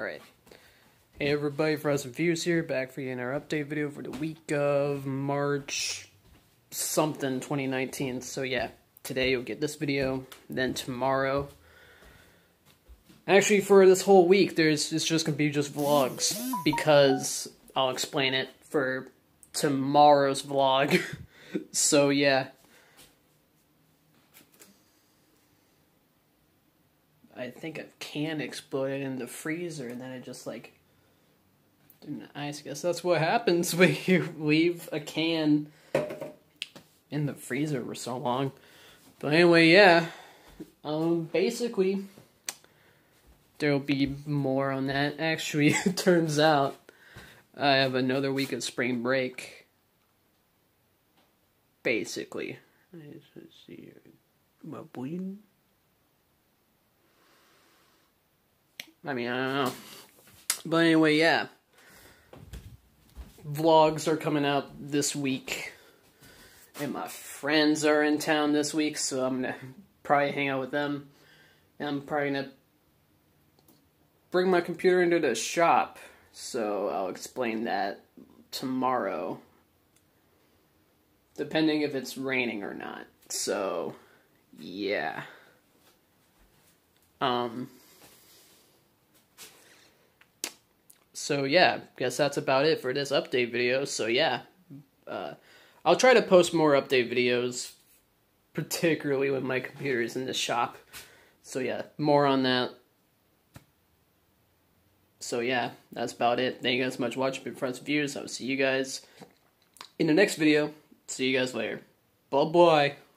Alright. Hey everybody, and Fuse here, back for you in our update video for the week of March something 2019. So yeah, today you'll get this video, then tomorrow. Actually, for this whole week, there's it's just gonna be just vlogs because I'll explain it for tomorrow's vlog. so yeah. I think a can exploded in the freezer, and then it just like I guess that's what happens when you leave a can in the freezer for so long. But anyway, yeah. Um, basically, there'll be more on that. Actually, it turns out I have another week of spring break. Basically. Let's see. I bleeding? I mean, I don't know. But anyway, yeah. Vlogs are coming out this week. And my friends are in town this week, so I'm gonna probably hang out with them. And I'm probably gonna bring my computer into the shop. So I'll explain that tomorrow. Depending if it's raining or not. So, yeah. Um, so yeah, guess that's about it for this update video. So yeah, uh, I'll try to post more update videos, particularly when my computer is in the shop. So yeah, more on that. So yeah, that's about it. Thank you guys so much for watching Big Friends Views. I will see you guys in the next video. See you guys later. Bye bye.